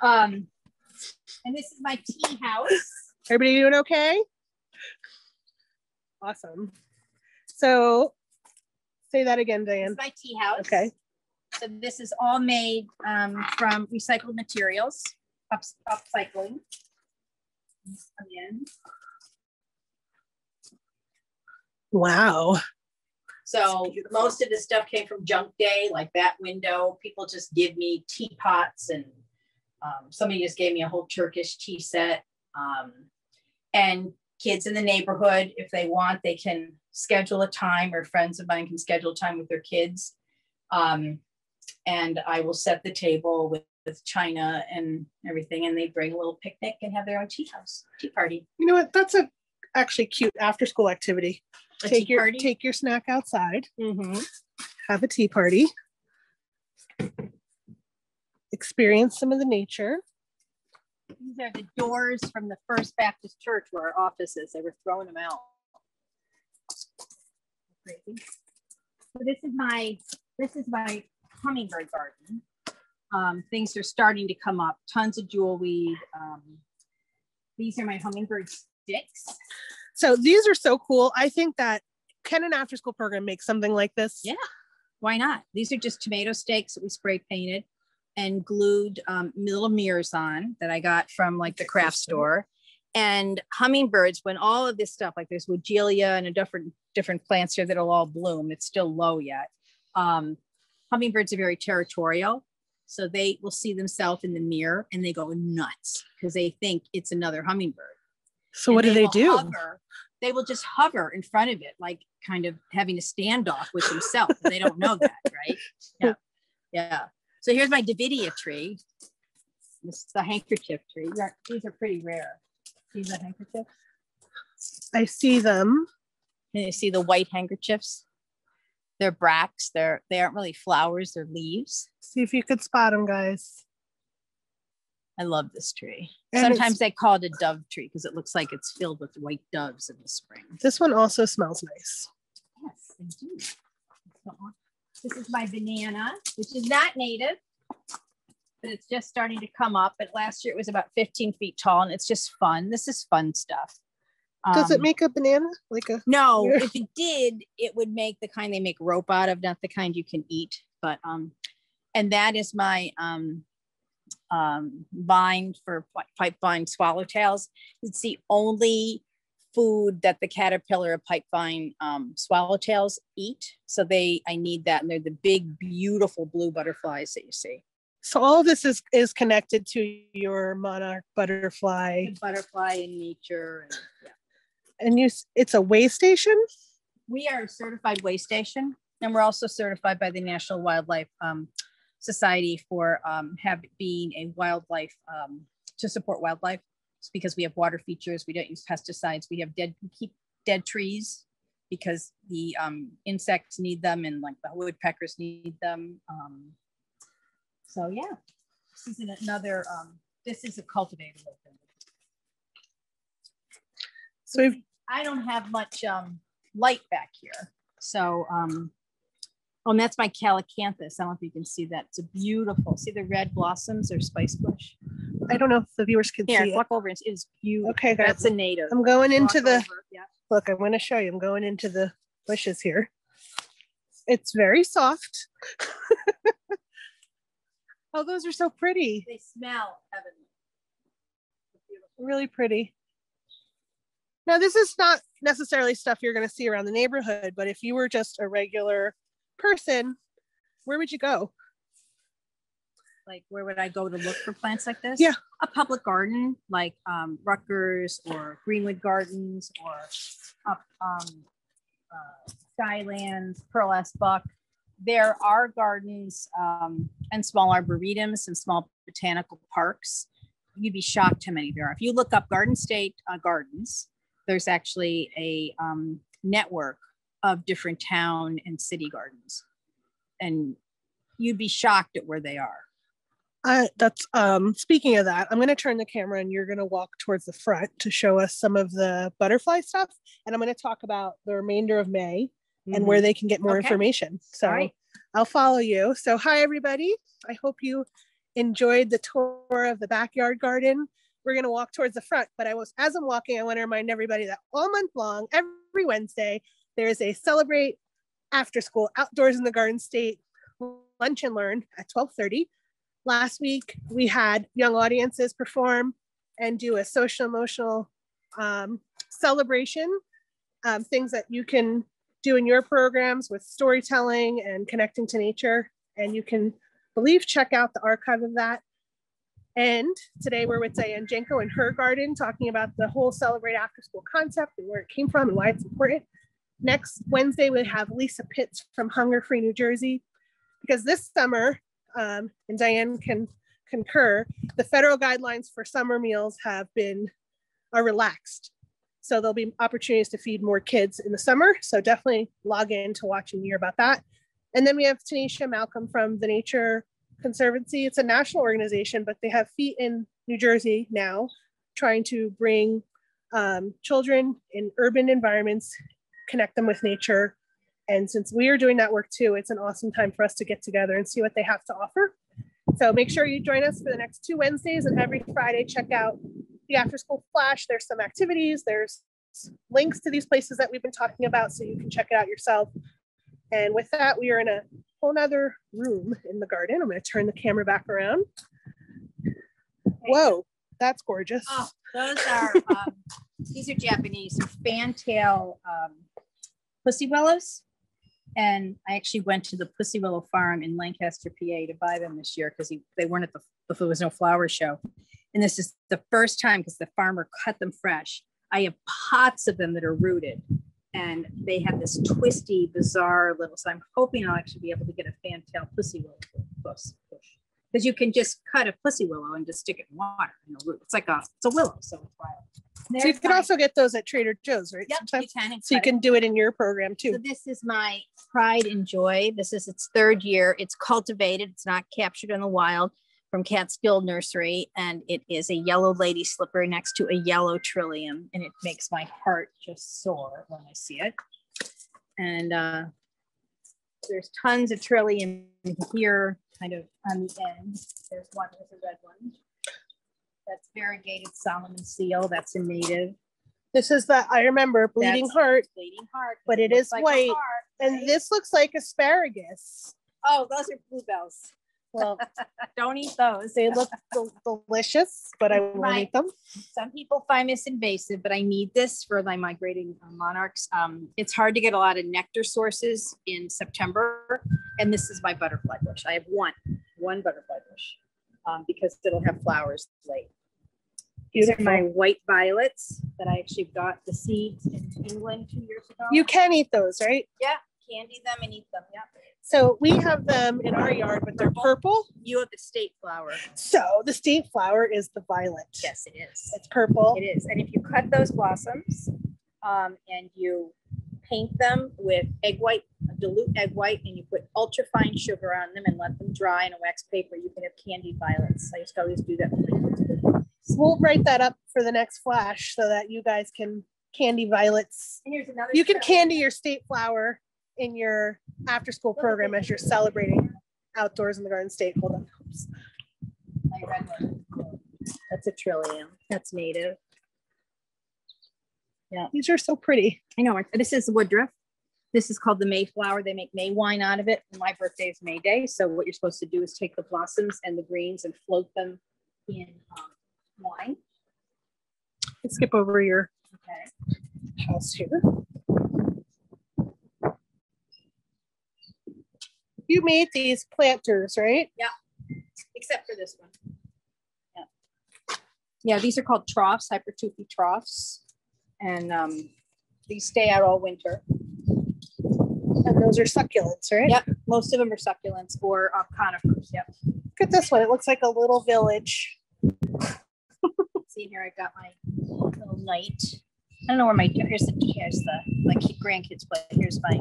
Um, and this is my tea house. Everybody doing okay? Awesome. So say that again, This Diane. is my tea house. Okay. So this is all made um, from recycled materials, up, upcycling. Again. Wow. So most of the stuff came from junk day, like that window. People just give me teapots and um, somebody just gave me a whole Turkish tea set. Um, and kids in the neighborhood, if they want, they can schedule a time or friends of mine can schedule time with their kids. Um, and I will set the table with, with china and everything, and they bring a little picnic and have their own tea house, tea party. You know what? That's a actually cute after school activity. A take your party? take your snack outside, Mm-hmm. have a tea party, experience some of the nature. These are the doors from the First Baptist Church where our office is. They were throwing them out. Crazy. So this is my this is my hummingbird garden. Um, things are starting to come up. Tons of jewelweed. Um, these are my hummingbird sticks. So these are so cool. I think that can an after school program make something like this? Yeah. Why not? These are just tomato stakes that we spray painted and glued um, little mirrors on that I got from like the craft store. And hummingbirds, when all of this stuff, like there's Weigela and a different different plants here that'll all bloom. It's still low yet. Um, hummingbirds are very territorial. So they will see themselves in the mirror and they go nuts because they think it's another hummingbird. So what And do they will do? hover- they will just hover in front of it, like kind of having a standoff with themselves. they don't know that, right? Yeah. Yeah. So here's my Davidia tree. This is the handkerchief tree. These are, these are pretty rare. See the handkerchief? I see them. Can you see the white handkerchiefs? They're bracts. They're they aren't really flowers, they're leaves. See if you could spot them, guys. I love this tree. And Sometimes they call it a dove tree because it looks like it's filled with white doves in the spring. This one also smells nice. Yes, they do. This is my banana, which is not native, but it's just starting to come up. But last year it was about 15 feet tall, and it's just fun. This is fun stuff. Does it Um, make a banana? Like a No, if it did, it would make the kind they make rope out of, not the kind you can eat. But um, and that is my um um vine for pi- pipevine swallowtails. It's the only food that the caterpillar of pipevine um, swallowtails eat. So they, I need that, and they're the big, beautiful blue butterflies that you see. so all of this is is connected to your monarch butterfly. The butterfly in nature. And, yeah. And you it's a way station? we are a certified way station and we're also certified by the national wildlife um, society for um, have being a wildlife um, to support wildlife it's because we have water features we don't use pesticides we have dead we keep dead trees because the um, insects need them and like the woodpeckers need them um, so yeah this is another um, this is a cultivated open So we've I don't have much um, light back here. So um, Oh, and that's my calycanthus. I don't know if you can see that. It's a beautiful. See the red blossoms or spice bush? I don't know if the viewers can Here, see it. walk over. It is beautiful. Okay, guys. That's a native. I'm going into Walk the Yeah. look. I'm going to show you. I'm going into the bushes here. It's very soft. oh, those are so pretty. They smell heavenly. Really pretty. Now, this is not necessarily stuff you're going to see around the neighborhood, but if you were just a regular person, where would you go? Like, where would I go to look for plants like this? Yeah. A public garden like um, Rutgers or Greenwood Gardens or up um, uh, Skylands, Pearl S. Buck. There are gardens um, and small arboretums and small botanical parks. You'd be shocked how many there are. If you look up Garden State uh, Gardens, there's actually a um, network of different town and city gardens. And you'd be shocked at where they are. I, that's um speaking of that i'm going to turn the camera and you're going to walk towards the front to show us some of the butterfly stuff and i'm going to talk about the remainder of may and where they can get more Okay. information so right. i'll follow you so hi everybody i hope you enjoyed the tour of the backyard garden we're going to walk towards the front but i was as i'm walking i want to remind everybody that all month long every wednesday there is a celebrate after school outdoors in the garden state lunch and learn at 1230 last week we had young audiences perform and do a social emotional um, celebration um, things that you can do in your programs with storytelling and connecting to nature. And you can believe check out the archive of that. And today we're with Diane Genco in her garden talking about the whole celebrate after school concept and where it came from and why it's important. Next Wednesday, we have Lisa Pitts from Hunger Free New Jersey because this summer, um, and Diane can concur, the federal guidelines for summer meals have been are relaxed. So there'll be opportunities to feed more kids in the summer. So definitely log in to watch and hear about that. And then we have Tanisha Malcolm from the Nature Conservancy. It's a national organization, but they have feet in New Jersey now, trying to bring um, children in urban environments, connect them with nature. And since we are doing that work too, it's an awesome time for us to get together and see what they have to offer. So make sure you join us for the next two Wednesdays and every Friday, check out the after school flash. There's some activities, there's links to these places that we've been talking about so you can check it out yourself. And with that, we are in a whole nother room in the garden. I'm going to turn the camera back around. Whoa, that's gorgeous. Oh, those are um, these are Japanese fantail um, pussy willows, and I actually went to the Pussy Willow Farm in Lancaster, PA, to buy them this year because they weren't at the there was no flower show, and this is the first time because the farmer cut them fresh. I have pots of them that are rooted, and they have this twisty, bizarre little. So I'm hoping I'll actually be able to get a fantail pussy willow bush because you can just cut a pussy willow and just stick it in water. You know, root. It's like a it's a willow, so it's wild. So you can my- also get those at Trader Joe's, right? Yep, Sometimes. you can. So you can do it in your program too. So this is my pride and joy. This is its third year. It's cultivated. It's not captured in the wild from Catskill Nursery, and it is a yellow lady slipper next to a yellow trillium, and it makes my heart just soar when I see it. And uh, there's tons of trillium here, kind of on the end. There's one. There's a red one. That's variegated Solomon seal. That's a native. This is the I remember bleeding That's- heart, Bleeding heart. But it looks is like white, heart, and this looks like asparagus. Oh, those are bluebells. Well, Don't eat those. they look del- delicious, but I won't Right. eat them. Some people find this invasive, but I need this for my migrating monarchs. Um, it's hard to get a lot of nectar sources in September, and this is my butterfly bush. I have one, one butterfly bush, um, because it'll have flowers late. These are my white violets that I actually got the seeds in England two years ago. You can eat those, right? yeah, candy them and eat them. Yeah. So we have them in our yard, but they're purple. You have the state flower. So the state flower is the violet. Yes, it is. It's purple. It is. And if you cut those blossoms um, and you paint them with egg white, dilute egg white, and you put ultra fine sugar on them and let them dry in a wax paper, you can have candied violets. I used to always do that. for my kids. We'll write that up for the next flash so that you guys can candy violets. And here's another. You can candy your state flower in your after school program as you're celebrating outdoors in the Garden State. Hold on. Oops. My red one. That's a trillium. That's native. Yeah. These are so pretty. I know. This is Woodruff. This is called the Mayflower. They make May wine out of it. My birthday is May Day. So what you're supposed to do is take the blossoms and the greens and float them in um, wine. Let's skip over your Okay. house here. You made these planters, right? Yeah, except for this one. Yeah. Yeah, these are called troughs, hypertufa troughs. And um, these stay out all winter. And those are succulents, right? Yep. Most of them are succulents or uh, conifers. Yep. Look at this one. It looks like a little village. See here, I've got my little night. I don't know where my here's the here's the my kid, grandkids play. Here's my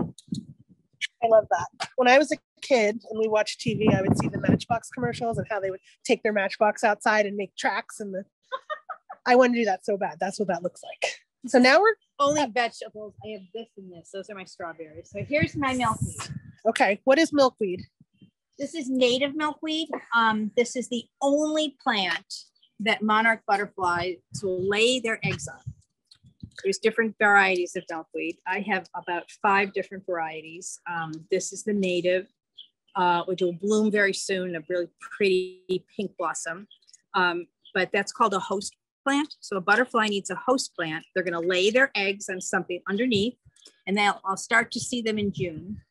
I love that. When I was a kid and we watched TV, I would see the Matchbox commercials and how they would take their Matchbox outside and make tracks. And the I want to do that so bad. That's what that looks like. So now we're only vegetables. I have this and this. Those are my strawberries. So here's my milkweed. okay. What is milkweed? This is native milkweed. Um, this is the only plant that monarch butterflies will lay their eggs on. There's different varieties of milkweed. I have about five different varieties. Um, this is the native, uh, which will bloom very soon, a really pretty pink blossom. Um, but that's called a host plant. So a butterfly needs a host plant. They're going to lay their eggs on something underneath, and then I'll start to see them in June.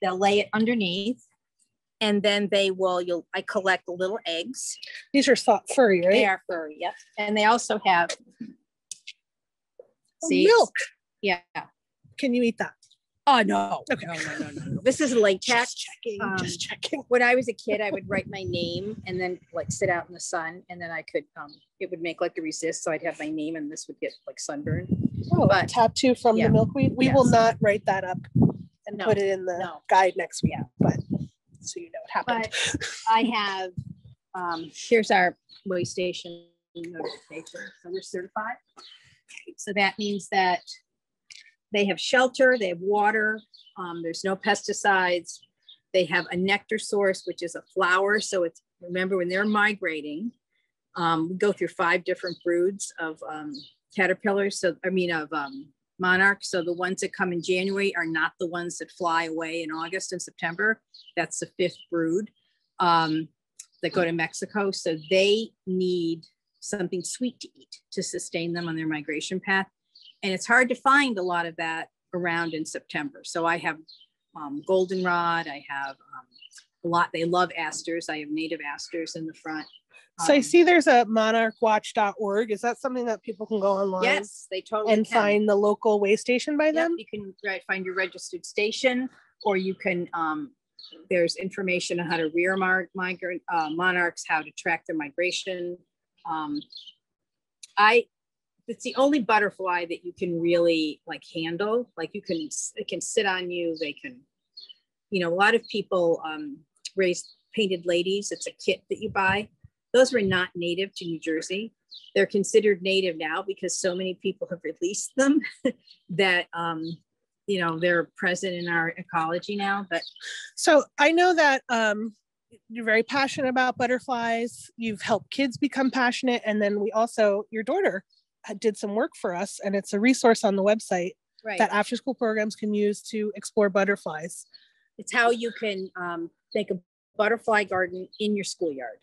They'll lay it underneath, and then they will. You'll. I collect the little eggs. These are soft furry, right? They are furry. Yep. And they also have. Oh, See milk. Yeah. Can you eat that? Oh no. Okay. No, no, no, no, no. This is latex. Just checking. um, just checking. when I was a kid, I would write my name and then like sit out in the sun, and then I could um, it would make like a resist, so I'd have my name, and this would get like sunburned. Oh, but- tattoo from yeah. the milkweed. We will not write that up and No, put it in the no. guide next week. But so you know what happened. I have um, here's our way station notification, so we're certified. So that means that they have shelter, they have water, um, there's no pesticides. They have a nectar source, which is a flower. So it's remember when they're migrating, um, we go through five different broods of um, caterpillars. So I mean of um, monarchs. So the ones that come in January are not the ones that fly away in August and September. That's the fifth brood um, that go to Mexico. So they need something sweet to eat to sustain them on their migration path. And it's hard to find a lot of that around in September. So I have um, goldenrod. I have um, a lot. They love asters. I have native asters in the front. So I Um, see there's a monarchwatch.org. Is that something that people can go online Yes, they totally and can. find the local way station by Yep, them? you can right, find your registered station, or you can. Um, there's information on how to rear migrant uh, monarchs, how to track their migration. Um, I, it's the only butterfly that you can really like handle. Like you can, it can sit on you. They can, you know, a lot of people um, raise painted ladies. It's a kit that you buy. Those were not native to New Jersey they're considered native now because so many people have released them that um, you know they're present in our ecology now but So I know that um, you're very passionate about butterflies. You've helped kids become passionate. And then we also, your daughter did some work for us, and it's a resource on the website right. that after school programs can use to explore butterflies. it's how you can um, make a butterfly garden in your schoolyard.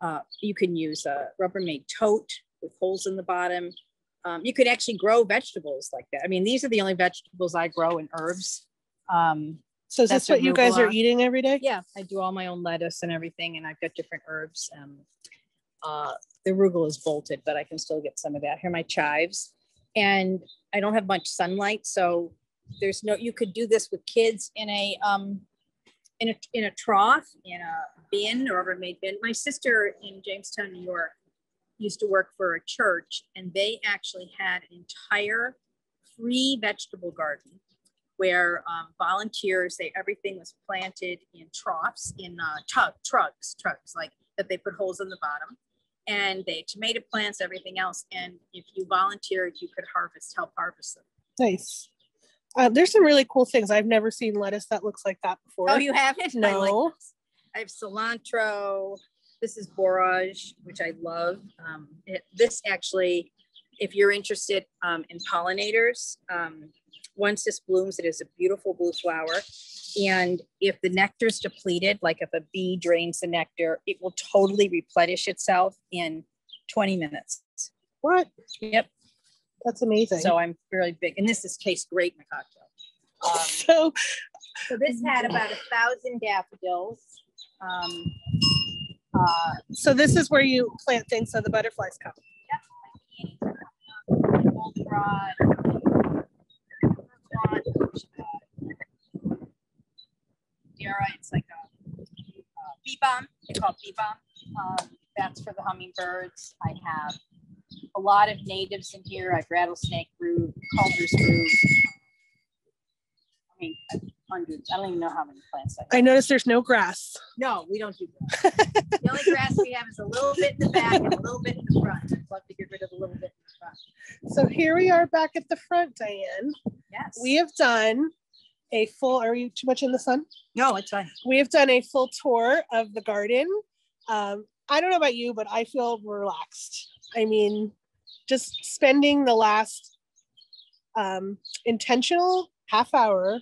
Uh, you can use a rubbermaid tote with holes in the bottom. Um, you could actually grow vegetables like that. I mean these are the only vegetables i grow and herbs. Um, So is That's this what you guys are. eating every day? yeah i do all my own lettuce and everything and i've got different herbs um, uh, the arugula is bolted but i can still get some of that. Here are my chives. And i don't have much sunlight so there's no you could do this with kids in a um in a in a trough in a bin or a made bin my sister in jamestown new york used to work for a church and they actually had an entire free vegetable garden where um, volunteers, they everything was planted in troughs, in uh, tug, trugs, trugs, like that they put holes in the bottom, and they tomato plants, everything else. And if you volunteered, you could harvest, help harvest them. Nice. Uh, there's some really cool things. I've never seen lettuce that looks like that before. Oh, you haven't? No. I, like. I have cilantro. This is borage, which I love. Um, it, this actually, if you're interested um, in pollinators, um, once this blooms, it is a beautiful blue flower. And if the nectar is depleted, like if a bee drains the nectar, it will totally replenish itself in 20 minutes. What? Yep. That's amazing. So I'm really big, and this is tastes great in a cocktail. Um, so so this had about a thousand daffodils. Um, uh, so this is where you plant things so the butterflies come. yep, goldenrod, Dara, it's like a, a bee balm. They call it bee balm. Um, that's for the hummingbirds. I have a lot of natives in here. I have rattlesnake root, Culver's root. I mean, hundreds. I don't even know how many plants I have. I noticed there's no grass. No, we don't do grass. the only grass we have is a little bit in the back and a little bit in the front. I'd love to get rid of a little bit in the front. So here we are back at the front, Diane. Yes. We have done a full, are you too much in the sun? no, it's fine. We have done a full tour of the garden. Um, I don't know about you, but I feel relaxed. I mean, just spending the last um, intentional half hour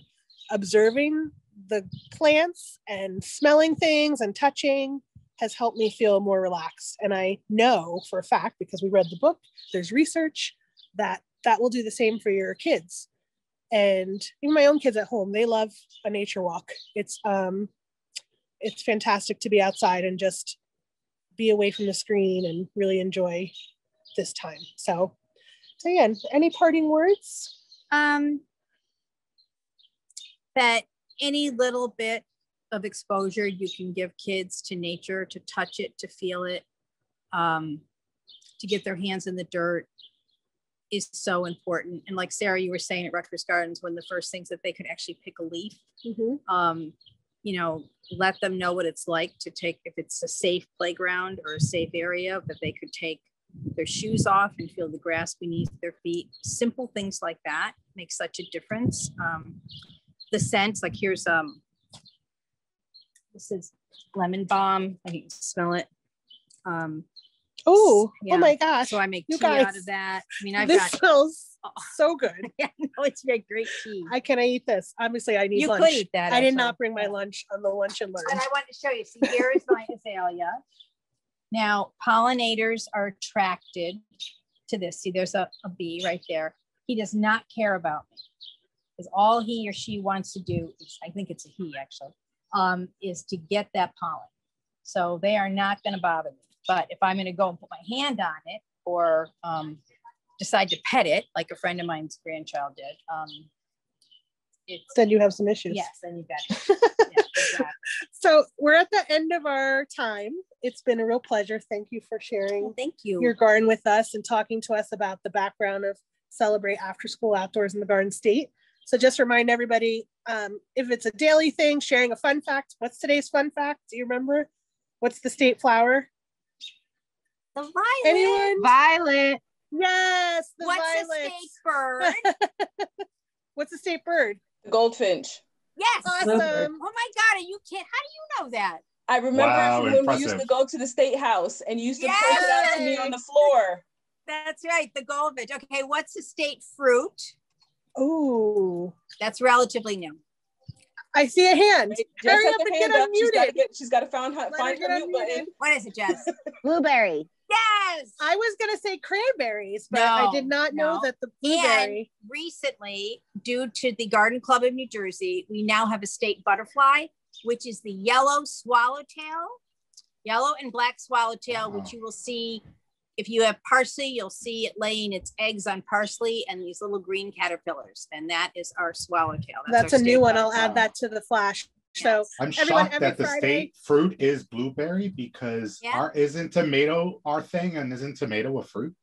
observing the plants and smelling things and touching has helped me feel more relaxed. And I know for a fact, because we read the book, there's research that that will do the same for your kids. And even my own kids at home, they love a nature walk. It's um, it's fantastic to be outside and just be away from the screen and really enjoy this time. So, Diane, any parting words? Um, that any little bit of exposure you can give kids to nature, to touch it, to feel it, um, to get their hands in the dirt is so important. And like Sarah, you were saying at Rutgers Gardens, one of the first things that they could actually pick a leaf, um, you know, let them know what it's like to take, if it's a safe playground or a safe area, that they could take their shoes off and feel the grass beneath their feet. Simple things like that make such a difference. Um, the scents, like here's um, this is lemon balm. I can smell it. Um, Oh, Yeah. oh my gosh. so I make You tea out of that. I mean, I've this got. smells Oh. so good. Yeah, no, it's a great tea. I can I eat this? Obviously, I need you lunch. could eat that. I did not bring my lunch on the lunch and learn. And I wanted to show you. See, here is my azalea. Now, pollinators are attracted to this. See, there's a, a bee right there. He does not care about me because all he or she wants to do is, I think it's a he actually, um, is to get that pollen. So they are not going to bother me. But if I'm going to go and put my hand on it or um, decide to pet it, like a friend of mine's grandchild did, um, it's Then you have some issues. yes, then you've got it. Yeah, exactly. So we're at the end of our time. It's been a real pleasure. Thank you for sharing Well, thank you. your garden with us and talking to us about the background of Celebrate After School Outdoors in the Garden State. So just remind everybody, um, if it's a daily thing, sharing a fun fact. What's today's fun fact? Do you remember? What's the state flower? The violet. Anyone? Violet. Yes, the What's a state bird? What's the state bird? Goldfinch. yes. Awesome. Oh my God, are you kidding? How do you know that? I remember Wow, it from when we used to go to the state house and you used to point it out to me on the floor. That's right, the goldfinch. Okay, what's the state fruit? Ooh, That's relatively new. I see a hand. Jess Hurry up and get up. She's got to unmuted. She's got to find her, Let her her get mute button. What is it, Jess? Blueberry. Yes. I was gonna say cranberries, but I did not know that the blueberry. Recently, due to the Garden Club of New Jersey, we now have a state butterfly, which is the yellow swallowtail, yellow and black swallowtail, which you will see if you have parsley, you'll see it laying its eggs on parsley and these little green caterpillars. And that is our swallowtail. That's our a new state one. I'll add that to the flash. So I'm Everyone, shocked that the Friday- state fruit is blueberry because Yeah. our isn't tomato our thing and isn't tomato a fruit?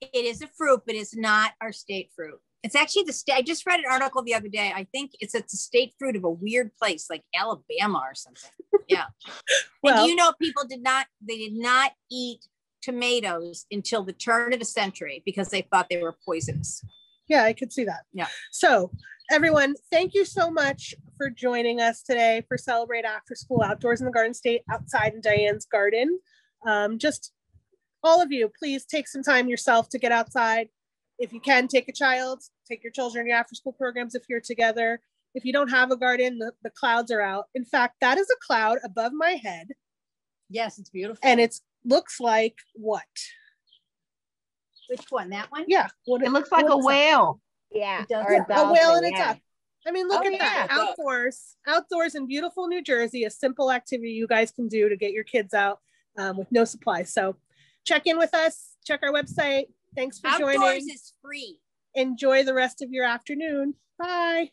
It is a fruit, but it's not our state fruit. It's actually the state. I just read an article the other day. I think it's it's a state fruit of a weird place like Alabama or something. Yeah. and Well- do you know people did not they did not eat tomatoes until the turn of the century because they thought they were poisonous. Yeah, I could see that. Yeah. So, everyone, thank you so much for joining us today for Celebrate After School Outdoors in the Garden State outside in Diane's garden. Um, just all of you, please take some time yourself to get outside. If you can, take a child, take your children to after school programs if you're together. If you don't have a garden, the, the clouds are out. In fact, that is a cloud above my head, Yes, it's beautiful. and it looks like what? Which one? That one? Yeah, what It looks like a is that? whale. Yeah. It does. or Yeah, a whale and a dolphin, duck. I mean, look Oh, at that. Outdoors, outdoors in beautiful New Jersey, a simple activity you guys can do to get your kids out um, with no supplies. So check in with us, check our website. Thanks for joining. Outdoors joining. is free. Enjoy the rest of your afternoon. Bye.